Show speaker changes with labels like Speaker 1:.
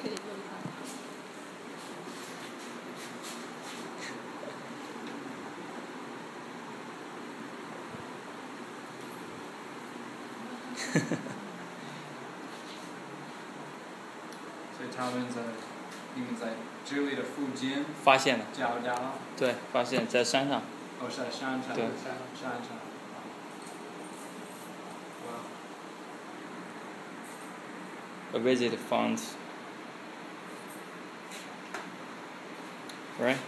Speaker 1: 可以问他。
Speaker 2: 所以他们在，你们在这里的附近
Speaker 3: 发现了，
Speaker 2: 找到，
Speaker 3: 对，发现在山上。
Speaker 2: 在山上，
Speaker 3: 对
Speaker 2: 山上。
Speaker 3: erase the font. Right?